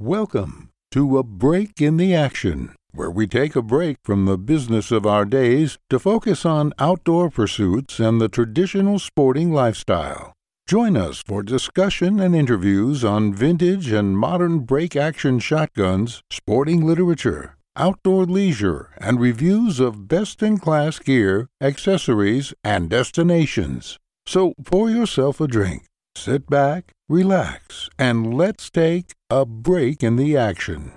Welcome to A Break in the Action, where we take a break from the business of our days to focus on outdoor pursuits and the traditional sporting lifestyle. Join us for discussion and interviews on vintage and modern break action shotguns, sporting literature, outdoor leisure, and reviews of best in class gear, accessories, and destinations. So pour yourself a drink, sit back, relax, and let's take a break in the action.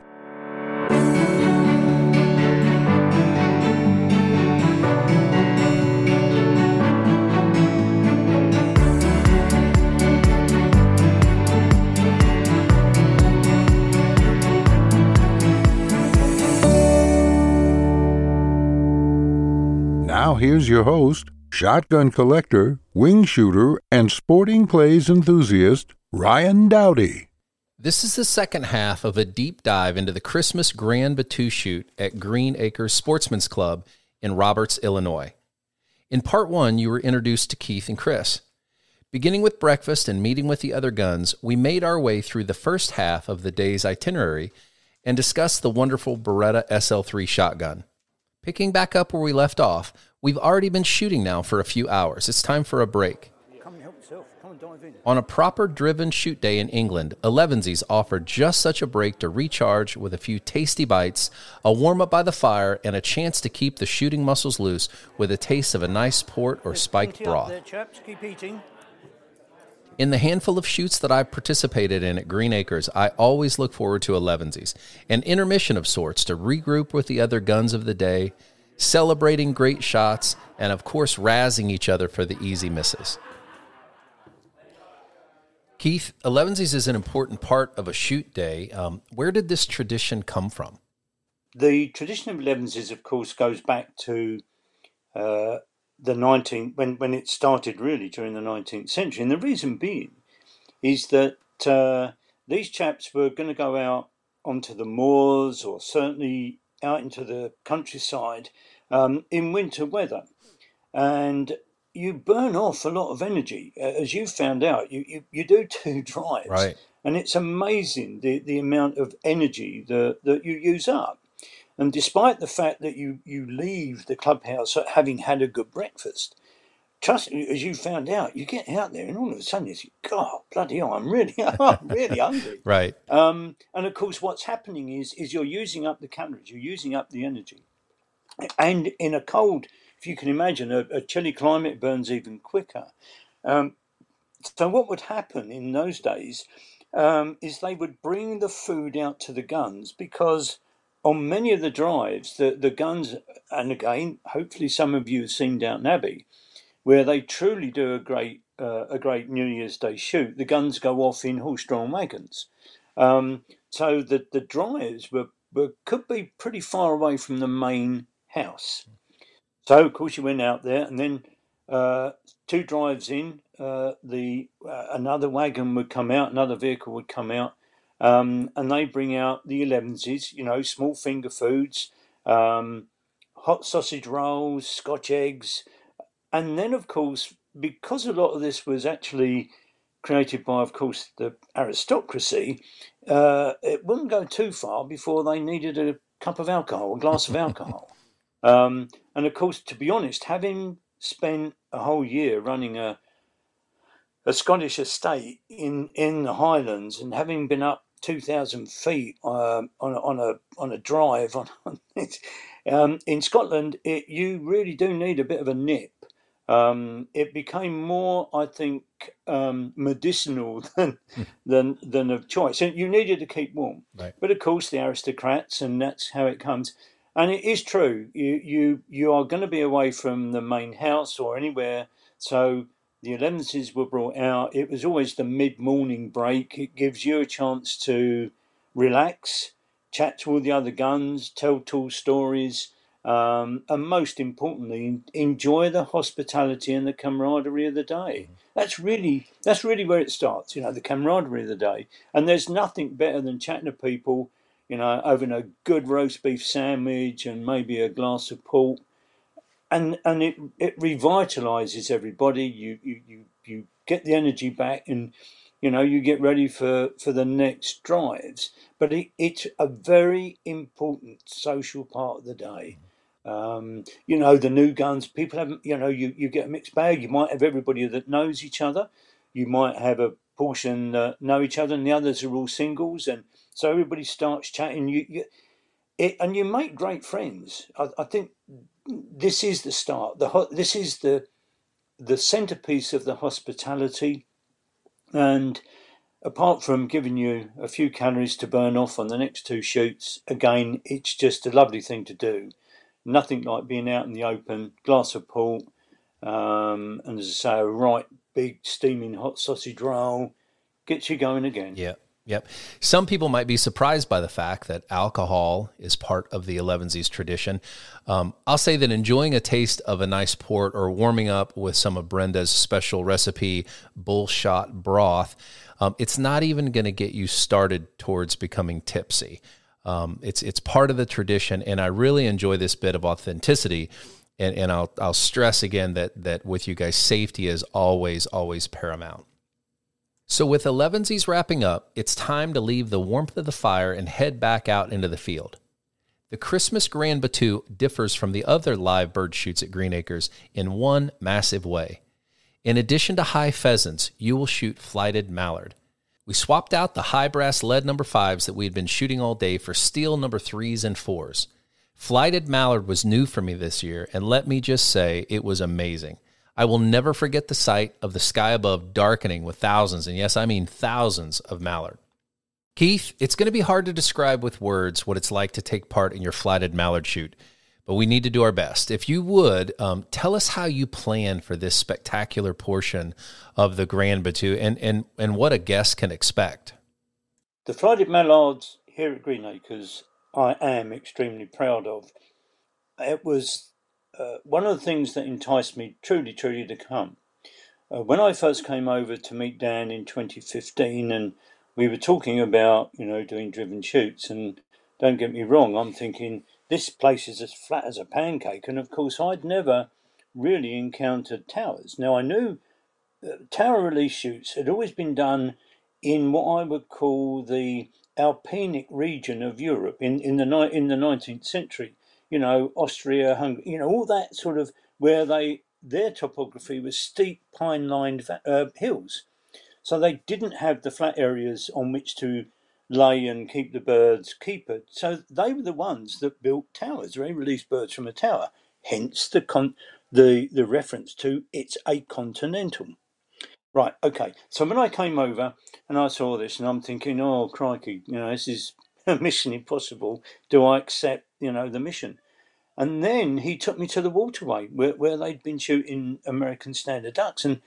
Now here's your host, shotgun collector, wing shooter, and sporting clays enthusiast, Ryan Dowdy. This is the second half of a deep dive into the Christmas Grand Battue shoot at Green Acres Sportsman's Club in Roberts, Illinois. In part one, you were introduced to Keith and Chris. Beginning with breakfast and meeting with the other guns, we made our way through the first half of the day's itinerary and discussed the wonderful Beretta SL3 shotgun. Picking back up where we left off, we've already been shooting now for a few hours. It's time for a break. Come and help yourself. Come and dive in. On a proper driven shoot day in England, Elevensies offer just such a break to recharge with a few tasty bites, a warm up by the fire, and a chance to keep the shooting muscles loose with a taste of a nice port or spiked broth. There, chaps. Keep eating. In the handful of shoots that I've participated in at Green Acres, I always look forward to Elevensies, an intermission of sorts to regroup with the other guns of the day, celebrating great shots, and of course, razzing each other for the easy misses. Keith, Elevensies is an important part of a shoot day. Um, where did this tradition come from? The tradition of elevenses, of course, goes back to uh, the 19th, when, when it started really during the 19th century. And the reason being is that uh, these chaps were going to go out onto the moors or certainly out into the countryside um, in winter weather. And you burn off a lot of energy. Uh, As you found out, you, you, you do two drives. Right. And it's amazing the, the amount of energy that, that you use up. And despite the fact that you, you leave the clubhouse having had a good breakfast, trust me, as you found out, you get out there and all of a sudden you think, God, bloody hell, I'm really, I'm really hungry. Right. Um, and of course, what's happening is is you're using up the calories, you're using up the energy, and in a cold, if you can imagine, a, a chilly climate burns even quicker. Um, so what would happen in those days um, is they would bring the food out to the guns because on many of the drives, the, the guns, and again, hopefully some of you have seen Downton Abbey, where they truly do a great uh, a great New Year's Day shoot. The guns go off in horse-drawn wagons, um, so the the drives were, were could be pretty far away from the main house. So of course you went out there, and then uh, two drives in, uh, the uh, another wagon would come out, another vehicle would come out, um, and they bring out the elevenses, you know, small finger foods, um, hot sausage rolls, Scotch eggs, and then of course because a lot of this was actually created by, of course, the aristocracy, uh, it wouldn't go too far before they needed a cup of alcohol, a glass of alcohol. Um, and of course, to be honest, having spent a whole year running a a Scottish estate in, in the Highlands and having been up two thousand feet um, on a, on a on a drive on, on it, um, in Scotland, it, you really do need a bit of a nip. Um, it became more, I think, um, medicinal than than than of choice. And you needed to keep warm. Right. But of course, the aristocrats, and that's how it comes. And it is true. You you you are going to be away from the main house or anywhere. So the elevenses were brought out. It was always the mid morning break. It gives you a chance to relax, chat to all the other guns, tell tall stories, um, and most importantly, enjoy the hospitality and the camaraderie of the day. That's really that's really where it starts. You know, the camaraderie of the day. And there's nothing better than chatting to people. You know, having a good roast beef sandwich and maybe a glass of port and and it it revitalizes everybody. You you you you get the energy back, and you know you get ready for for the next drives. but it, it's a very important social part of the day. Um, you know, the new guns, people haven't, you know, you, you get a mixed bag. You might have everybody that knows each other. You might have a portion that know each other, and the others are all singles. And so everybody starts chatting. You, you it, and you make great friends. I, I think this is the start. The this is the the centerpiece of the hospitality, and apart from giving you a few calories to burn off on the next two shoots, again, it's just a lovely thing to do. Nothing like being out in the open, glass of port, um, and as I say, a right big steaming hot sausage roll gets you going again. Yeah. Yep. Some people might be surprised by the fact that alcohol is part of the Elevensies tradition. Um, I'll say that enjoying a taste of a nice port or warming up with some of Brenda's special recipe bullshot broth, um, it's not even going to get you started towards becoming tipsy. Um, it's it's part of the tradition, and I really enjoy this bit of authenticity. And, and I'll I'll stress again that that with you guys, safety is always always paramount. So, with Elevensies wrapping up, it's time to leave the warmth of the fire and head back out into the field. The Christmas Grand Battue differs from the other live bird shoots at Green Acres in one massive way. In addition to high pheasants, you will shoot flighted mallard. We swapped out the high brass lead number fives that we had been shooting all day for steel number threes and fours. Flighted mallard was new for me this year, and let me just say it was amazing. I will never forget the sight of the sky above darkening with thousands, and yes, I mean thousands of mallard. Keith, it's going to be hard to describe with words what it's like to take part in your flighted mallard shoot, but we need to do our best. If you would, um, tell us how you plan for this spectacular portion of the Grand Battue and, and, and what a guest can expect. The flighted mallards here at Green Acres, I am extremely proud of. It was uh, one of the things that enticed me truly, truly to come. Uh, when I first came over to meet Dan in 2015, and we were talking about, you know, doing driven shoots, and don't get me wrong, I'm thinking this place is as flat as a pancake, and of course, I'd never really encountered towers. Now, I knew uh, tower release shoots had always been done in what I would call the alpinic region of Europe in, in the in the 19th century you know, Austria, Hungary, you know, all that sort of where they their topography was steep pine lined uh, hills. So they didn't have the flat areas on which to lay and keep the birds keepered. So they were the ones that built towers. They released birds from a tower. Hence the con- the the reference to it's a continental. Right, okay. So when I came over and I saw this and I'm thinking, oh crikey, you know, this is a mission impossible. Do I accept, you know, the mission? And then he took me to the waterway where, where they'd been shooting American standard ducks. And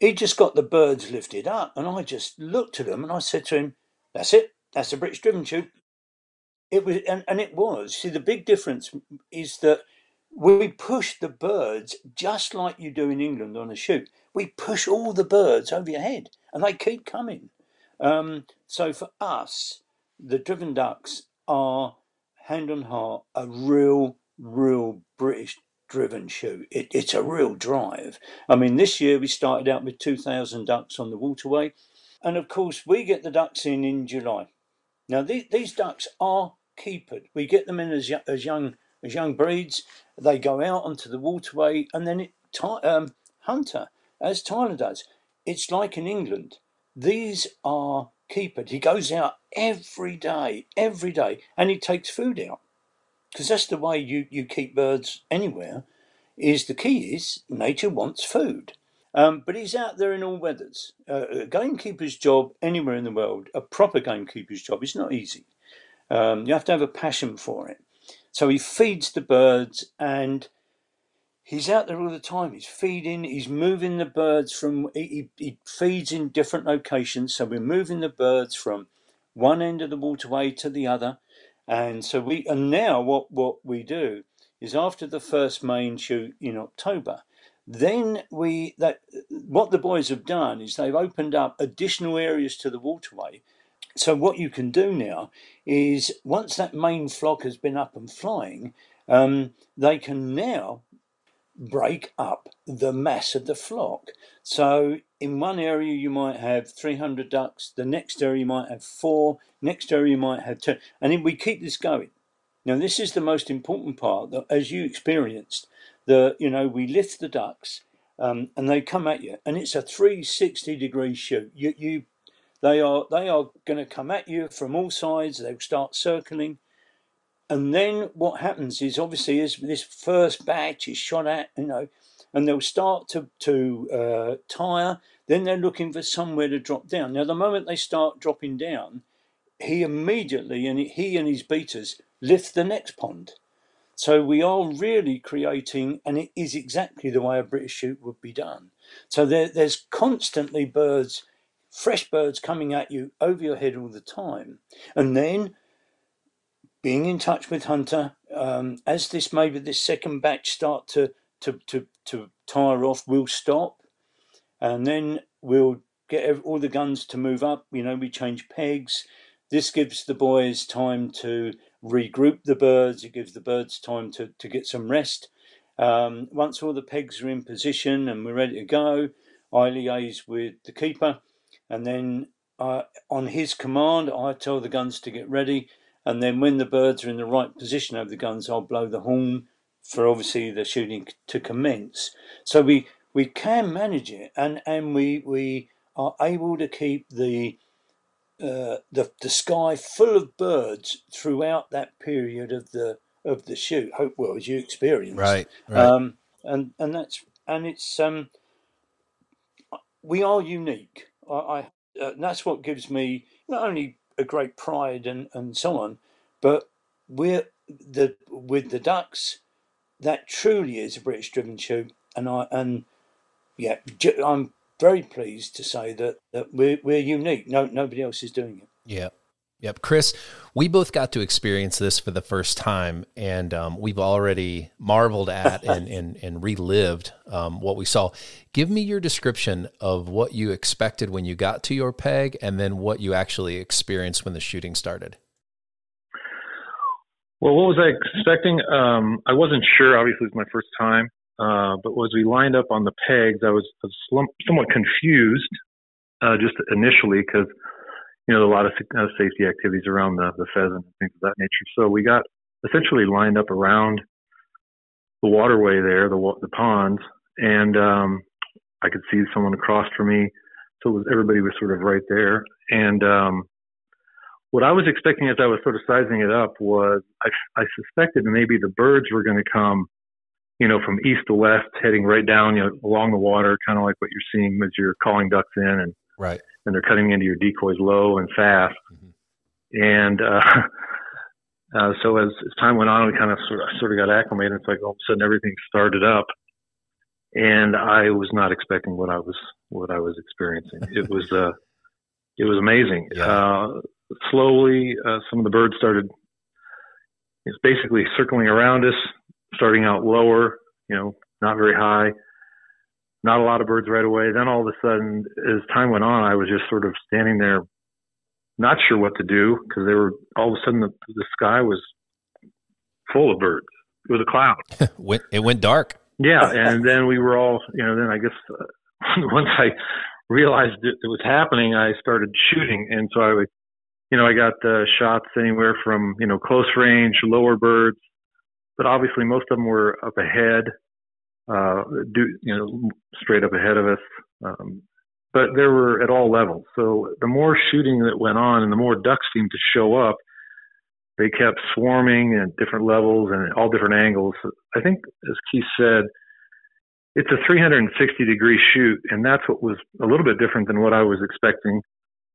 he just got the birds lifted up. And I just looked at them and I said to him, That's it. That's a British driven shoot. It was, and, and it was. See, the big difference is that we push the birds just like you do in England on a shoot. We push all the birds over your head and they keep coming. Um, so for us, the driven ducks are hand on heart a real real British driven shoot. It, it's a real drive. I mean, this year we started out with 2,000 ducks on the waterway. And of course, we get the ducks in in July. Now, these, these ducks are keepered. We get them in as, as young as young breeds. They go out onto the waterway, and then it, um, Hunter, as Tyler does, it's like in England. These are keepered. He goes out every day, every day, and he takes food out because that's the way you, you keep birds anywhere, is the key is nature wants food. Um, but he's out there in all weathers. Uh, a gamekeeper's job anywhere in the world, a proper gamekeeper's job, is not easy. Um, you have to have a passion for it. So he feeds the birds and he's out there all the time. He's feeding, he's moving the birds from, he, he feeds in different locations. So we're moving the birds from one end of the waterway to the other. And so we and now what what we do is after the first main shoot in October, then we that what the boys have done is they've opened up additional areas to the waterway. So what you can do now is once that main flock has been up and flying, um, they can now break up the mass of the flock. So in one area you might have 300 ducks, the next area you might have four, next area you might have two, and then we keep this going. Now this is the most important part that, as you experienced, the you know we lift the ducks um, and they come at you, and it's a 360 degree shoot. You you they are they are going to come at you from all sides. They'll start circling and then what happens is obviously as this first batch is shot at, you know, and they'll start to to uh, tire. Then they're looking for somewhere to drop down. Now, the moment they start dropping down, he immediately and he and his beaters lift the next pond. So we are really creating, and it is exactly the way a British shoot would be done. So there, there's constantly birds, fresh birds coming at you over your head all the time, and then being in touch with Hunter um, as this maybe this second batch start to to to to tire off, we'll stop, and then we'll get all the guns to move up. You know, we change pegs. This gives the boys time to regroup the birds. It gives the birds time to, to get some rest. Um, once all the pegs are in position and we're ready to go, I liaise with the keeper, and then uh, on his command, I tell the guns to get ready and then when the birds are in the right position over the guns, I'll blow the horn for obviously the shooting to commence. So we we can manage it, and and we we are able to keep the uh, the the sky full of birds throughout that period of the of the shoot. Hope well as you experienced, right? right. Um, and and that's and it's um, we are unique. I, I uh, that's what gives me not only a great pride and, and so on. But we're the with the Ducks, that truly is a British driven shoot, and I and yeah, I'm very pleased to say that that we're we're unique. No, nobody else is doing it. Yeah. Yep. Chris, we both got to experience this for the first time, and um, we've already marveled at and, and, and relived um, what we saw. Give me your description of what you expected when you got to your peg, and then what you actually experienced when the shooting started. Well, what was I expecting? Um, I wasn't sure. Obviously, it was my first time. Uh, but as we lined up on the pegs, I was, I was somewhat confused uh, just initially because you know, a lot of uh, safety activities around the, the pheasant and things of that nature. So we got essentially lined up around the waterway there, the the ponds, and um, I could see someone across from me. So was, everybody was sort of right there. And um, what I was expecting as I was sort of sizing it up was I, I suspected maybe the birds were going to come, you know, from east to west, heading right down, you know, along the water, kind of like what you're seeing as you're calling ducks in and right and they're cutting into your decoys low and fast. Mm-hmm. And uh, uh, so as, as time went on, we kind of sort of sort of got acclimated. It's like all of a sudden everything started up, and I was not expecting what I was what I was experiencing. it was uh, it was amazing. Yeah. Uh, slowly, uh, some of the birds started. It's basically circling around us, starting out lower, you know, not very high, not a lot of birds right away. Then all of a sudden, as time went on, I was just sort of standing there, not sure what to do because they were all of a sudden the, the sky was full of birds. It was a cloud. it went dark. Yeah, and then we were all, you know, then I guess uh, once I realized it, it was happening, I started shooting, and so I, would, you know, I got uh, shots anywhere from you know close range, lower birds, but obviously most of them were up ahead uh, do you know straight up ahead of us. Um, but there were at all levels. So the more shooting that went on, and the more ducks seemed to show up, they kept swarming at different levels and all different angles. I think, as Keith said, it's a 360 degree shoot, and that's what was a little bit different than what I was expecting,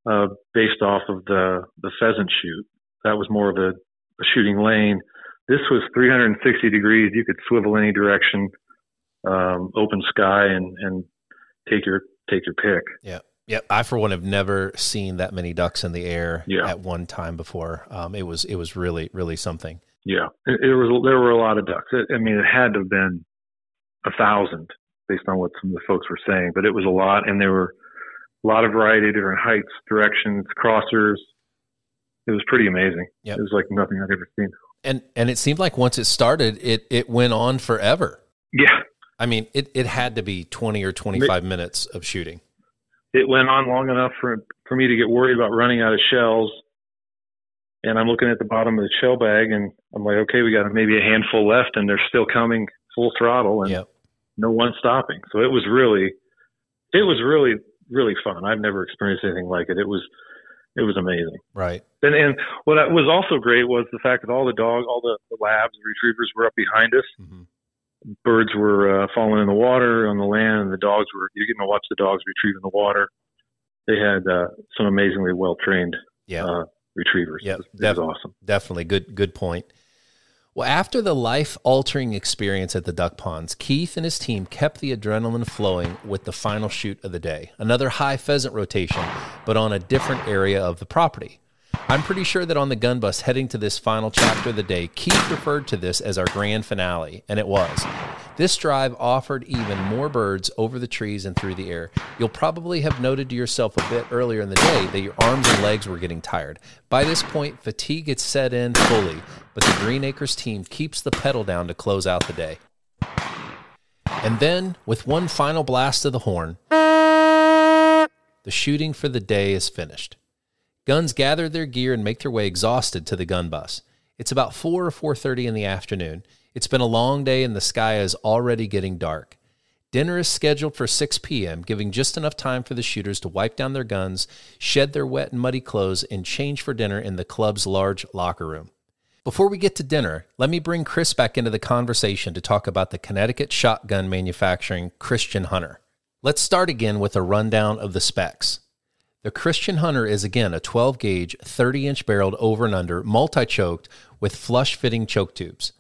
uh, based off of the the pheasant shoot. That was more of a, a shooting lane. This was 360 degrees. You could swivel any direction um, open sky and and take your take your pick. Yeah. Yeah, I for one have never seen that many ducks in the air yeah. at one time before. Um, it was it was really really something. Yeah, it, it, was. There were a lot of ducks. It, I mean, it had to have been a thousand based on what some of the folks were saying, but it was a lot, and there were a lot of variety, different heights, directions, crossers. It was pretty amazing. Yep. It was like nothing I'd ever seen. And and it seemed like once it started, it it went on forever. Yeah, I mean, it, it had to be 20 or 25 minutes of shooting. It went on long enough for for me to get worried about running out of shells. And I'm looking at the bottom of the shell bag, and I'm like, okay, we got maybe a handful left, and they're still coming full throttle, and Yep. no one stopping. So it was really, it was really, really fun. I've never experienced anything like it. It was, it was amazing. Right. And, and what was also great was the fact that all the dog, all the, the labs, the retrievers were up behind us. hmm Birds were uh, falling in the water on the land, and the dogs were. You're getting to watch the dogs retrieve in the water. They had uh, some amazingly well trained Yeah. uh, retrievers. Yeah, it was, awesome. Definitely. Good good point. Well, after the life altering experience at the duck ponds, Keith and his team kept the adrenaline flowing with the final shoot of the day. Another high pheasant rotation, but on a different area of the property. I'm pretty sure that on the gun bus heading to this final chapter of the day, Keith referred to this as our grand finale, and it was. This drive offered even more birds over the trees and through the air. You'll probably have noted to yourself a bit earlier in the day that your arms and legs were getting tired. By this point, fatigue had set in fully, but the Green Acres team keeps the pedal down to close out the day. And then, with one final blast of the horn, the shooting for the day is finished. Guns gather their gear and make their way exhausted to the gun bus. It's about 4 or 4:30 in the afternoon. It's been a long day and the sky is already getting dark. Dinner is scheduled for 6 p.m., giving just enough time for the shooters to wipe down their guns, shed their wet and muddy clothes, and change for dinner in the club's large locker room. Before we get to dinner, let me bring Chris back into the conversation to talk about the Connecticut shotgun manufacturing Christian Hunter. Let's start again with a rundown of the specs. The Christian Hunter is again a 12 gauge, 30 inch barreled over and under, multi choked with flush fitting choke tubes.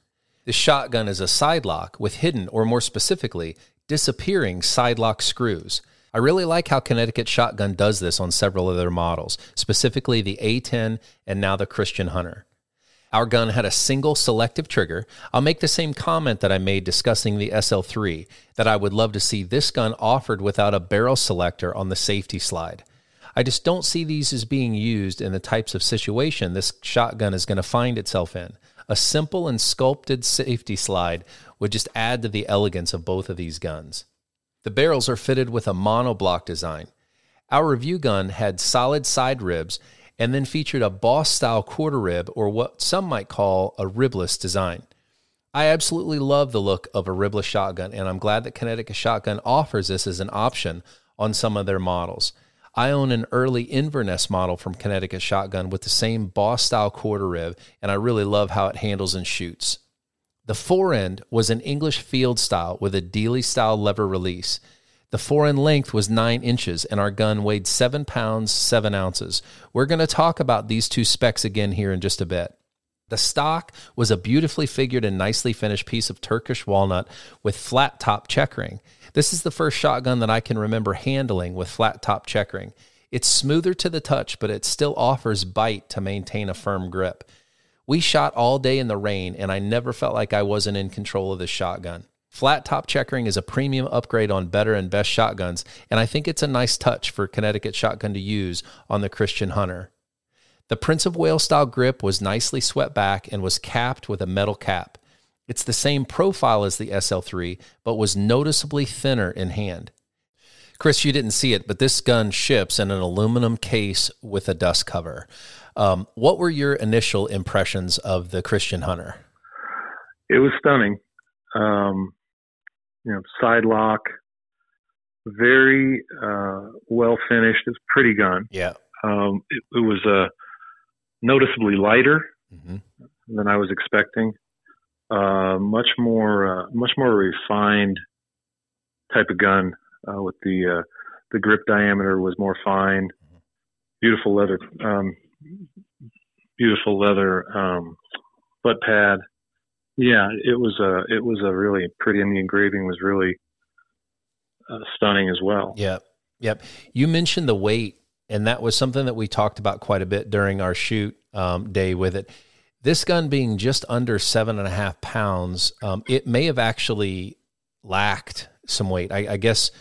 This shotgun is a side lock with hidden, or more specifically, disappearing side lock screws. I really like how Connecticut Shotgun does this on several of their models, specifically the A10 and now the Christian Hunter. Our gun had a single selective trigger. I'll make the same comment that I made discussing the SL3 that I would love to see this gun offered without a barrel selector on the safety slide. I just don't see these as being used in the types of situation this shotgun is going to find itself in. A simple and sculpted safety slide would just add to the elegance of both of these guns. The barrels are fitted with a monoblock design. Our review gun had solid side ribs and then featured a boss style quarter rib or what some might call a ribless design. I absolutely love the look of a ribless shotgun, and I'm glad that Connecticut Shotgun offers this as an option on some of their models. I own an early Inverness model from Connecticut Shotgun with the same boss style quarter rib, and I really love how it handles and shoots. The fore end was an English field style with a Deeley style lever release. The fore end length was 9 inches, and our gun weighed 7 pounds 7 ounces. We're going to talk about these two specs again here in just a bit. The stock was a beautifully figured and nicely finished piece of Turkish walnut with flat top checkering. This is the first shotgun that I can remember handling with flat top checkering. It's smoother to the touch, but it still offers bite to maintain a firm grip. We shot all day in the rain, and I never felt like I wasn't in control of this shotgun. Flat top checkering is a premium upgrade on better and best shotguns, and I think it's a nice touch for Connecticut Shotgun to use on the Christian Hunter. The Prince of Wales style grip was nicely swept back and was capped with a metal cap. It's the same profile as the SL3, but was noticeably thinner in hand. Chris, you didn't see it, but this gun ships in an aluminum case with a dust cover. Um, what were your initial impressions of the Christian Hunter? It was stunning. Um, you know, side lock, very uh, well finished. It's pretty gun. Yeah. Um, it, it was uh, noticeably lighter hmm than I was expecting. Uh, much more, uh, much more refined type of gun. Uh, with the uh, the grip diameter was more fine. Beautiful leather, um, beautiful leather um, butt pad. Yeah, it was a it was a really pretty, and the engraving was really uh, stunning as well. Yep. Yep. You mentioned the weight, and that was something that we talked about quite a bit during our shoot um, day with it. This gun being just under seven and a half pounds, um, it may have actually lacked some weight. I, I guess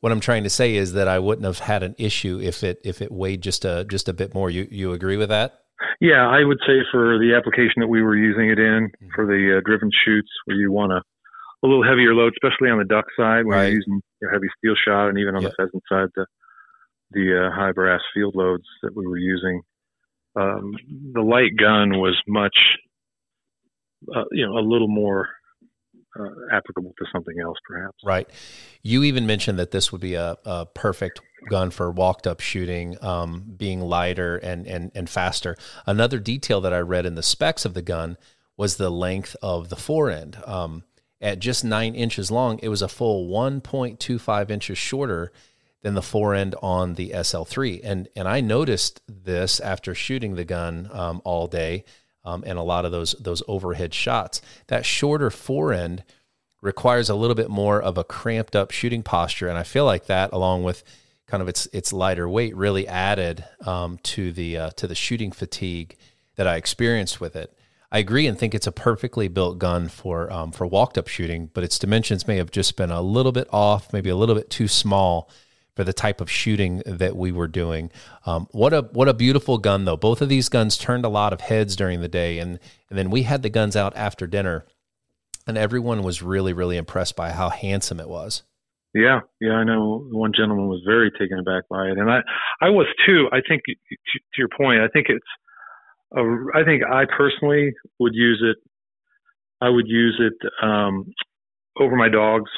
what I'm trying to say is that I wouldn't have had an issue if it if it weighed just a just a bit more. You you agree with that? Yeah, I would say for the application that we were using it in for the uh, driven shoots, where you want to a little heavier load, especially on the duck side when Right. you're using a heavy steel shot, and even on Yep. the pheasant side, the the uh, high brass field loads that we were using. Um, the light gun was much, uh, you know, a little more uh, applicable to something else, perhaps. Right. You even mentioned that this would be a, a perfect gun for walked up shooting, um, being lighter and, and, and faster. Another detail that I read in the specs of the gun was the length of the fore end. Um, at just nine inches long, it was a full 1.25 inches shorter than the fore end on the SL3. And, and I noticed this after shooting the gun um, all day um, and a lot of those, those overhead shots. That shorter fore end requires a little bit more of a cramped up shooting posture. And I feel like that, along with kind of its its lighter weight, really added um, to the uh, to the shooting fatigue that I experienced with it. I agree and think it's a perfectly built gun for um, for walked up shooting, but its dimensions may have just been a little bit off, maybe a little bit too small for the type of shooting that we were doing. Um, what a what a beautiful gun though. Both of these guns turned a lot of heads during the day, and and then we had the guns out after dinner, and everyone was really really impressed by how handsome it was. Yeah, yeah, I know one gentleman was very taken aback by it, and I, I was too. I think to, your point, I think it's, I think I personally would use it. I would use it um, over my dogs.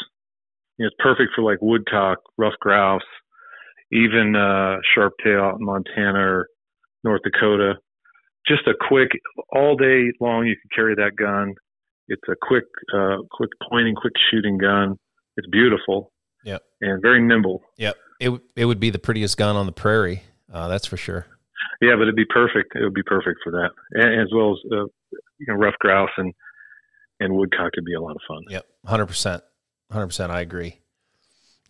You know, it's perfect for like woodcock, rough grouse, even uh, sharp tail out in Montana or North Dakota. Just a quick, all day long, you can carry that gun. It's a quick, uh, quick pointing, quick shooting gun. It's beautiful. Yep. And very nimble. Yep. It it would be the prettiest gun on the prairie. Uh, that's for sure. Yeah, but it'd be perfect. It would be perfect for that, and, as well as uh, you know, rough grouse and and woodcock would be a lot of fun. Yep. Hundred percent. Hundred percent. I agree.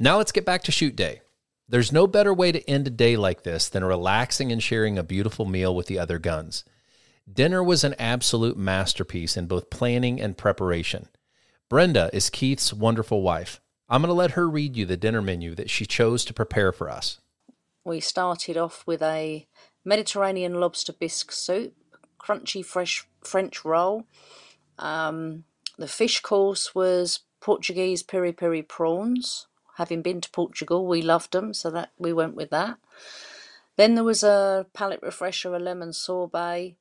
Now let's get back to shoot day. There's no better way to end a day like this than relaxing and sharing a beautiful meal with the other guns. Dinner was an absolute masterpiece in both planning and preparation. Brenda is Keith's wonderful wife. I'm going to let her read you the dinner menu that she chose to prepare for us. We started off with a Mediterranean lobster bisque soup, crunchy fresh French roll. Um, the fish course was Portuguese piri piri prawns. Having been to Portugal, we loved them, so that we went with that. Then there was a palate refresher, a lemon sorbet,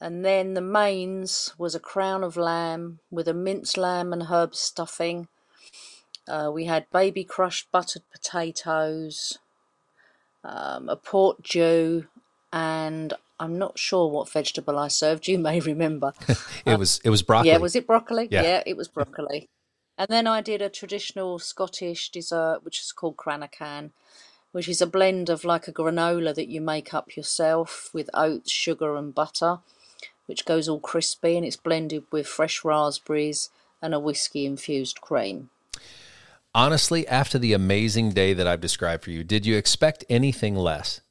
and then the mains was a crown of lamb with a minced lamb and herb stuffing. Uh, we had baby crushed buttered potatoes, um, a port jus, and I'm not sure what vegetable I served. You may remember. It was it was broccoli. Yeah, was it broccoli? Yeah. it was broccoli. And then I did a traditional Scottish dessert, which is called Cranachan, which is a blend of like a granola that you make up yourself with oats, sugar, and butter, which goes all crispy and it's blended with fresh raspberries and a whiskey infused cream. Honestly, after the amazing day that I've described for you, did you expect anything less?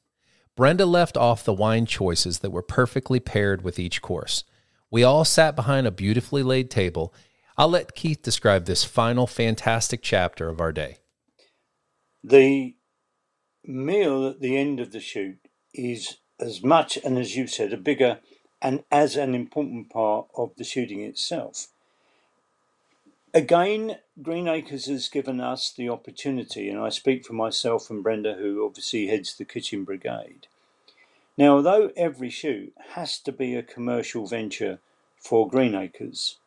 Brenda left off the wine choices that were perfectly paired with each course. We all sat behind a beautifully laid table. I'll let Keith describe this final fantastic chapter of our day. The meal at the end of the shoot is as much and as you said a bigger and as an important part of the shooting itself. Again, Green Acres has given us the opportunity, and I speak for myself and Brenda, who obviously heads the kitchen brigade. Now, although every shoot has to be a commercial venture for Green Acres,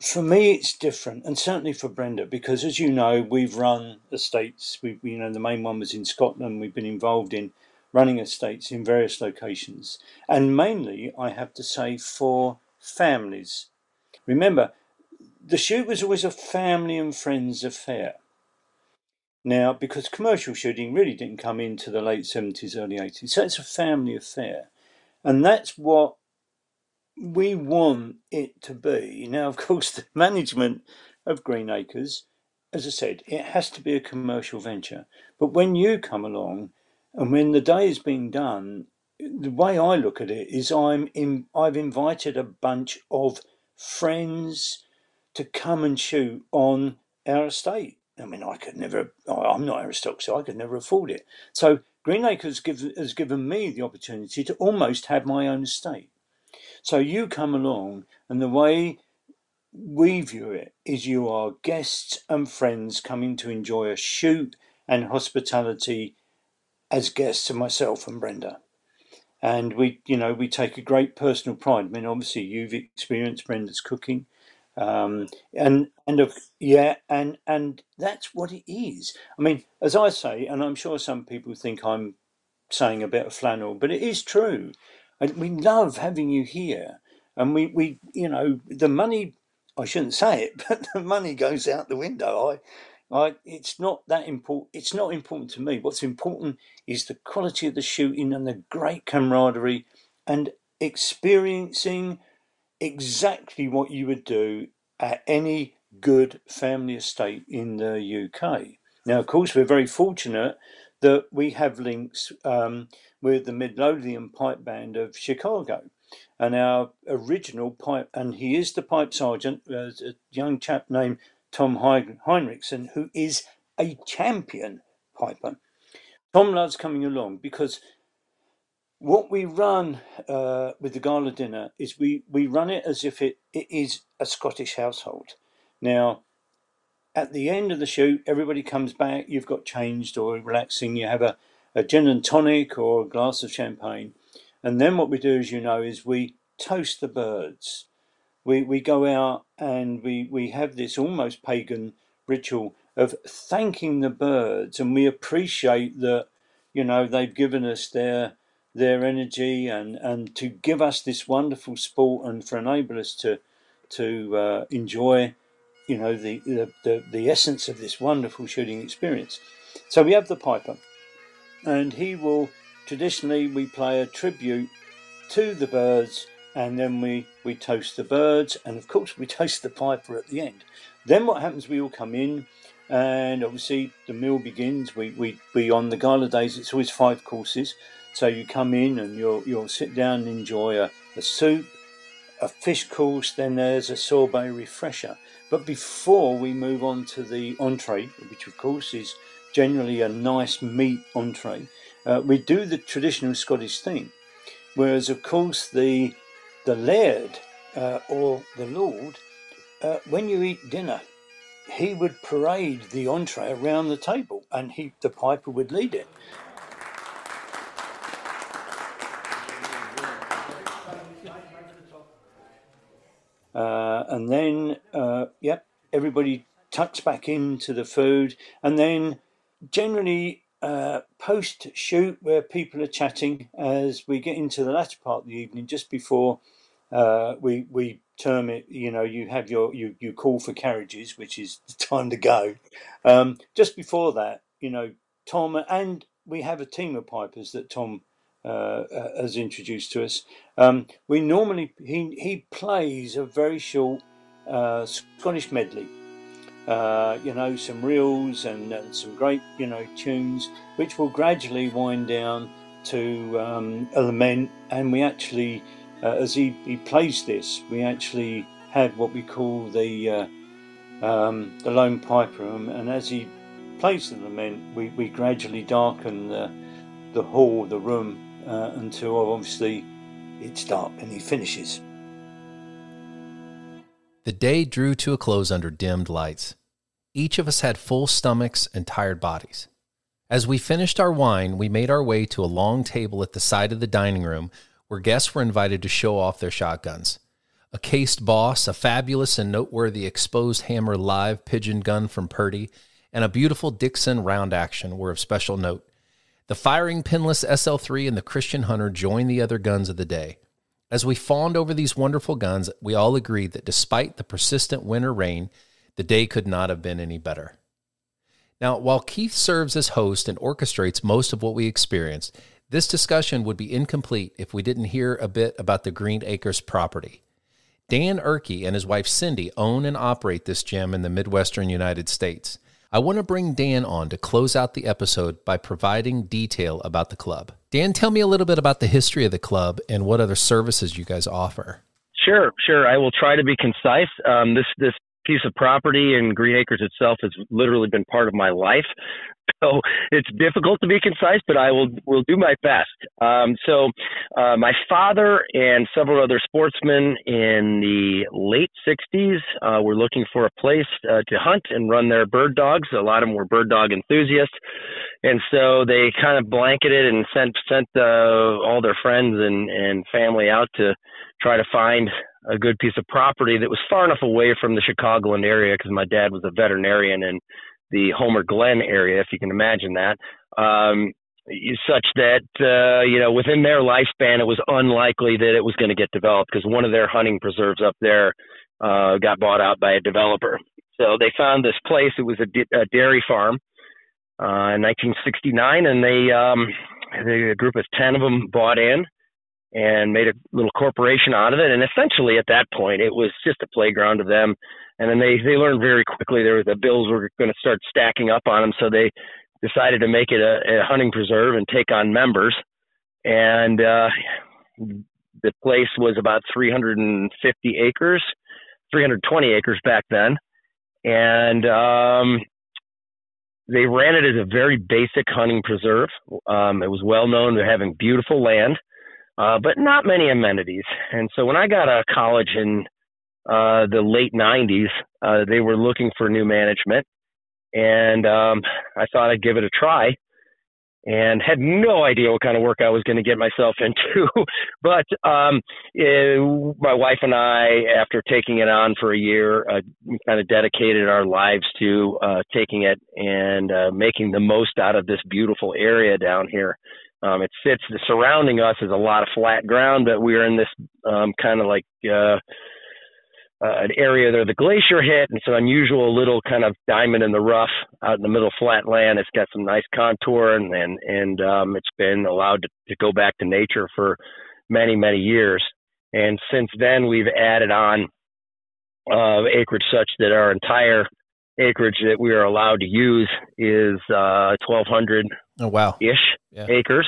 for me it's different, and certainly for Brenda, because as you know, we've run estates. We, you know, the main one was in Scotland. We've been involved in running estates in various locations, and mainly, I have to say, for families. Remember, the shoot was always a family and friends affair. Now, because commercial shooting really didn't come into the late 70s, early 80s, so it's a family affair. And that's what we want it to be. Now, of course, the management of Green Acres, as I said, it has to be a commercial venture. But when you come along and when the day is being done, the way I look at it is I'm in, I've invited a bunch of friends to come and shoot on our estate. I mean, I could never, I'm not Aristotle, so I could never afford it. So Green Acres has given me the opportunity to almost have my own estate. So you come along, and the way we view it is you are guests and friends coming to enjoy a shoot and hospitality as guests of myself and Brenda. And we, you know, we take a great personal pride. I mean, obviously, you've experienced Brenda's cooking, um, and and of yeah, and and that's what it is. I mean, as I say, and I'm sure some people think I'm saying a bit of flannel, but it is true. And we love having you here, and we we you know the money. I shouldn't say it, but the money goes out the window. I I, it's not that important. It's not important to me. What's important is the quality of the shooting and the great camaraderie and experiencing exactly what you would do at any good family estate in the UK. Now, of course, we're very fortunate that we have links um, with the Midlothian Pipe Band of Chicago. And our original pipe, and he is the pipe sergeant, uh, a young chap named Tom Heinrichsen, who is a champion piper. Tom loves coming along because what we run uh, with the gala dinner is we, we run it as if it, it is a Scottish household. Now, at the end of the shoot, everybody comes back, you've got changed or relaxing, you have a, a gin and tonic or a glass of champagne. And then what we do, as you know, is we toast the birds. We, we go out and we, we have this almost pagan ritual of thanking the birds. And we appreciate that you know they've given us their their energy and and to give us this wonderful sport and for enable us to to uh, enjoy you know the, the, the the essence of this wonderful shooting experience. So we have the piper and he will traditionally we play a tribute to the birds and then we, we toast the birds, and of course we toast the piper at the end. Then what happens? We all come in, and obviously the meal begins. We we, we on the gala days it's always five courses, so you come in and you'll you'll sit down and enjoy a, a soup, a fish course, then there's a sorbet refresher. But before we move on to the entree, which of course is generally a nice meat entree, uh, we do the traditional Scottish thing. Whereas, of course, the the laird uh, or the lord, uh, when you eat dinner, he would parade the entree around the table, and he the piper would lead it. Uh, and then, uh, yep, everybody tucks back into the food, and then generally uh, post shoot where people are chatting as we get into the latter part of the evening, just before uh, we we term it. You know, you have your you you call for carriages, which is the time to go. Um, just before that, you know, Tom and we have a team of pipers that Tom uh, uh, has introduced to us. Um, we normally he he plays a very short uh, Scottish medley. Uh, you know, some reels and, and, some great, you know, tunes, which will gradually wind down to um, a lament, and we actually uh, as he, he plays this, we actually had what we call the uh, um, the lone piper, and as he plays the lament, we, we gradually darken the the hall, the room, uh, until obviously it's dark and he finishes. The day drew to a close under dimmed lights. Each of us had full stomachs and tired bodies. As we finished our wine, we made our way to a long table at the side of the dining room where guests were invited to show off their shotguns. A cased boss, a fabulous and noteworthy exposed hammer live pigeon gun from Purdey, and a beautiful Dickson round action were of special note. The firing pinless SL3 and the Christian Hunter joined the other guns of the day. As we fawned over these wonderful guns, we all agreed that despite the persistent winter rain, the day could not have been any better. Now, while Keith serves as host and orchestrates most of what we experienced, this discussion would be incomplete if we didn't hear a bit about the Green Acres property. Dan Erke and his wife Cindy own and operate this gym in the Midwestern United States. I want to bring Dan on to close out the episode by providing detail about the club. Dan, tell me a little bit about the history of the club and what other services you guys offer. Sure, sure. I will try to be concise. Um, this this piece of property and Green Acres itself has literally been part of my life. So it's difficult to be concise, but I will will do my best. Um, so uh, my father and several other sportsmen in the late 60s uh, were looking for a place uh, to hunt and run their bird dogs. A lot of them were bird dog enthusiasts, and so they kind of blanketed and sent sent uh, all their friends and and family out to try to find a good piece of property that was far enough away from the Chicagoland area because my dad was a veterinarian in the Homer Glen area, if you can imagine that. Um, such that uh, you know within their lifespan, it was unlikely that it was going to get developed because one of their hunting preserves up there uh, got bought out by a developer. So they found this place. It was a, dairy farm uh, in 1969, and they, um, they a group of ten of them bought in and made a little corporation out of it. And essentially, at that point, it was just a playground of them. And then they they learned very quickly there the bills were going to start stacking up on them, so they decided to make it a, a hunting preserve and take on members. And uh, the place was about 350 acres, 320 acres back then, and um, they ran it as a very basic hunting preserve. Um, it was well known for having beautiful land uh, but not many amenities. And so when I got out of college in uh, the late 90s, uh, they were looking for new management. And um, I thought I'd give it a try and had no idea what kind of work I was going to get myself into. but um, it, eh, my wife and I, after taking it on for a year, uh, kind of dedicated our lives to uh, taking it and uh, making the most out of this beautiful area down here. Um, it sits the surrounding us is a lot of flat ground, but we're in this um, kind of like uh, uh, an area where the glacier hit, and it's an unusual little kind of diamond in the rough out in the middle of flat land. It's got some nice contour, and and, and um, it's been allowed to, to go back to nature for many many years. And since then, we've added on uh, acreage such that our entire acreage that we are allowed to use is uh, 1,200 oh, wow. ish yeah. acres.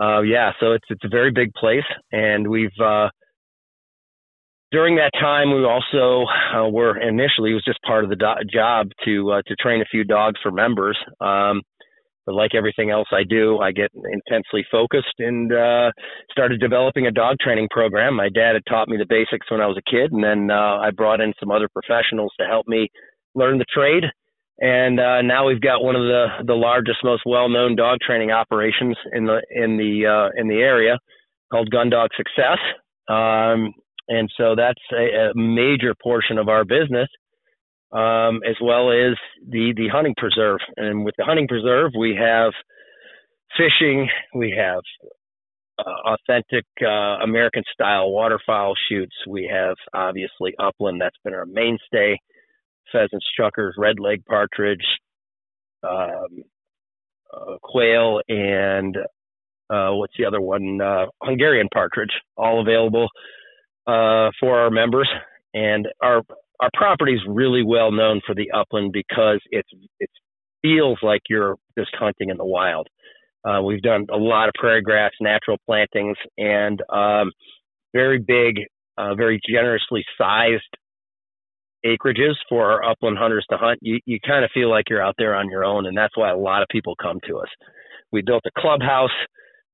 Uh, yeah, so it's it's a very big place, and we've uh, during that time we also uh, were initially it was just part of the do- job to uh, to train a few dogs for members. Um, but like everything else I do, I get intensely focused and uh, started developing a dog training program. My dad had taught me the basics when I was a kid, and then uh, I brought in some other professionals to help me learn the trade. And uh, now we've got one of the, the largest, most well-known dog training operations in the in the uh, in the area, called Gun Dog Success. Um, and so that's a, a, major portion of our business, um, as well as the the hunting preserve. And with the hunting preserve, we have fishing, we have uh, authentic uh, American style waterfowl shoots. We have obviously upland. That's been our mainstay pheasants, chukars, red leg partridge, um, uh, quail, and uh, what's the other one? Uh, Hungarian partridge, all available uh, for our members. And our our property is really well known for the upland because it's it feels like you're just hunting in the wild. Uh, we've done a lot of prairie grass, natural plantings, and um, very big, uh, very generously sized acreages for our upland hunters to hunt, you, you kind of feel like you're out there on your own. And that's why a lot of people come to us. We built a clubhouse,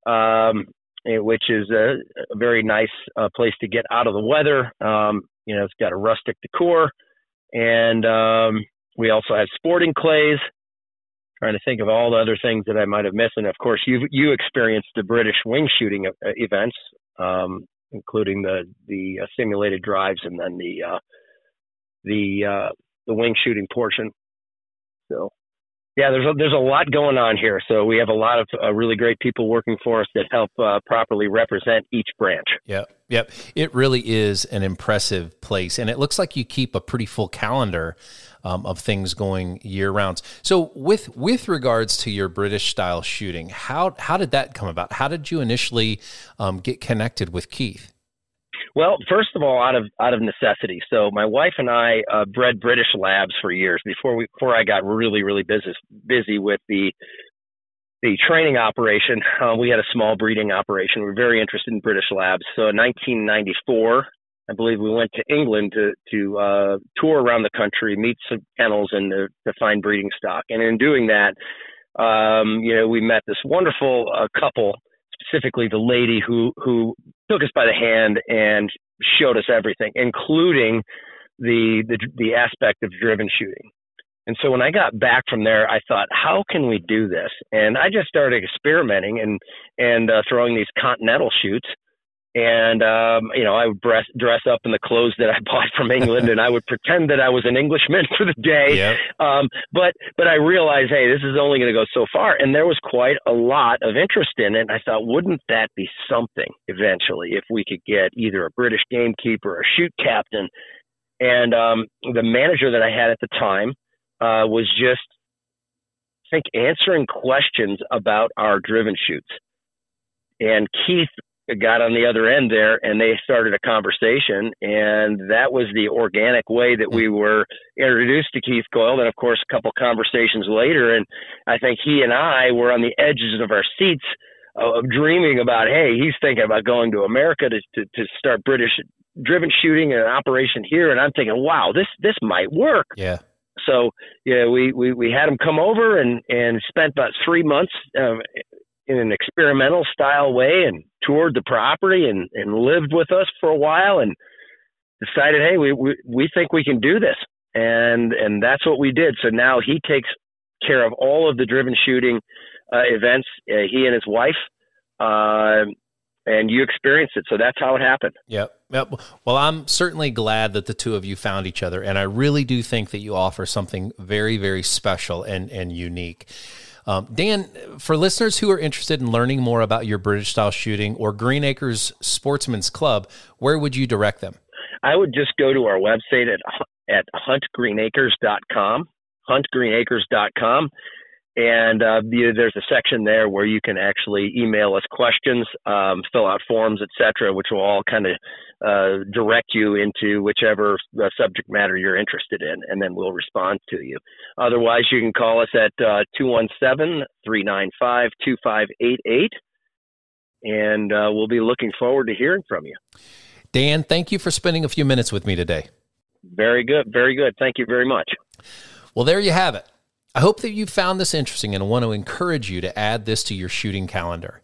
um, eh, which is a, a very nice uh, place to get out of the weather. Um, you know, it's got a rustic decor. And um, we also have sporting clays. Trying to think of all the other things that I might have missed. And of course, you you experienced the British wing shooting uh, events, um, including the the uh, simulated drives and then the uh, the uh, the wing shooting portion. So, yeah, there's a, there's a lot going on here. So we have a lot of uh, really great people working for us that help uh, properly represent each branch. Yep, yep. It really is an impressive place, and it looks like you keep a pretty full calendar um, of things going year rounds. So with with regards to your British style shooting, how how did that come about? How did you initially um, get connected with Keith? Well, first of all, out of out of necessity. So my wife and I uh, bred British Labs for years before we before I got really really busy busy with the the training operation. Uh, we had a small breeding operation. We were very interested in British Labs. So in 1994, I believe we went to England to to uh, tour around the country, meet some kennels, and to, to find breeding stock. And in doing that, um, you know, we met this wonderful uh, couple, specifically the lady who who took us by the hand and showed us everything, including the the, the aspect of driven shooting. And so when I got back from there, I thought, how can we do this? And I just started experimenting and and uh, throwing these continental shoots and um, you know I would dress dress up in the clothes that I bought from England, and I would pretend that I was an Englishman for the day. Yep. Um, but but I realized, hey, this is only going to go so far, and there was quite a lot of interest in it. And I thought, wouldn't that be something eventually if we could get either a British gamekeeper or a shoot captain? And um, the manager that I had at the time uh, was just I think answering questions about our driven shoots. And Keith got on the other end there and they started a conversation. And that was the organic way that we were introduced to Keith Coyle. And of course a couple conversations later and I think he and I were on the edges of our seats of dreaming about hey he's thinking about going to America to to, to start British driven shooting and an operation here. And I'm thinking wow this this might work. Yeah. So yeah we we we had him come over and and spent about 3 months uh, in an experimental style way and toured the property and, and lived with us for a while and decided, hey, we, we, we think we can do this. And, and that's what we did. So now he takes care of all of the driven shooting uh, events, uh, he and his wife. Uh, and you experienced it. So that's how it happened. Yep. Yep. Well, I'm certainly glad that the two of you found each other. And I really do think that you offer something very, very special and, and unique. Um, Dan, for listeners who are interested in learning more about your British style shooting or Green Acres Sportsman's Club, where would you direct them? I would just go to our website at at huntgreenacres.com, huntgreenacres.com, and uh, there's a section there where you can actually email us questions, um, fill out forms, etc., which will all kind of uh, direct you into whichever uh, subject matter you're interested in, and then we'll respond to you. Otherwise, you can call us at uh, 217 395 2588, and uh, we'll be looking forward to hearing from you. Dan, thank you for spending a few minutes with me today. Very good. Very good. Thank you very much. Well, there you have it. I hope that you found this interesting and want to encourage you to add this to your shooting calendar.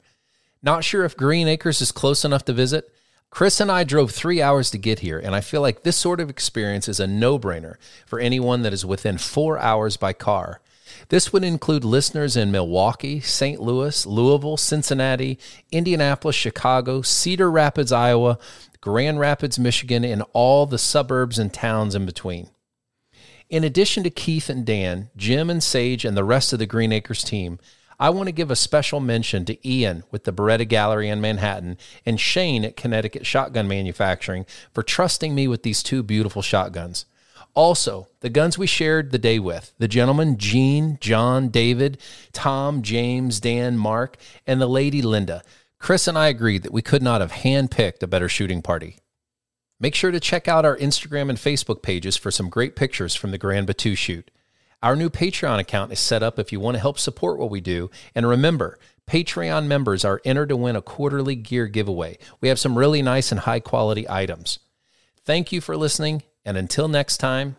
Not sure if Green Acres is close enough to visit? Chris and I drove three hours to get here, and I feel like this sort of experience is a no brainer for anyone that is within four hours by car. This would include listeners in Milwaukee, St. Louis, Louisville, Cincinnati, Indianapolis, Chicago, Cedar Rapids, Iowa, Grand Rapids, Michigan, and all the suburbs and towns in between. In addition to Keith and Dan, Jim and Sage, and the rest of the Green Acres team, I want to give a special mention to Ian with the Beretta Gallery in Manhattan and Shane at Connecticut Shotgun Manufacturing for trusting me with these two beautiful shotguns. Also, the guns we shared the day with the gentlemen Gene, John, David, Tom, James, Dan, Mark, and the lady Linda. Chris and I agreed that we could not have handpicked a better shooting party. Make sure to check out our Instagram and Facebook pages for some great pictures from the Grand Battue shoot. Our new Patreon account is set up if you want to help support what we do. And remember, Patreon members are entered to win a quarterly gear giveaway. We have some really nice and high quality items. Thank you for listening, and until next time,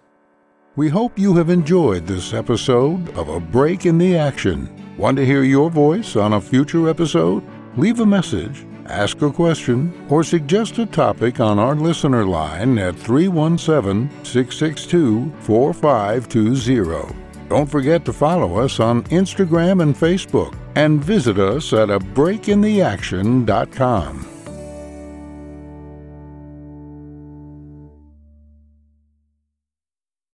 we hope you have enjoyed this episode of A Break in the Action. Want to hear your voice on a future episode? Leave a message ask a question, or suggest a topic on our listener line at 317 662 4520. Don't forget to follow us on Instagram and Facebook and visit us at a breakintheaction.com.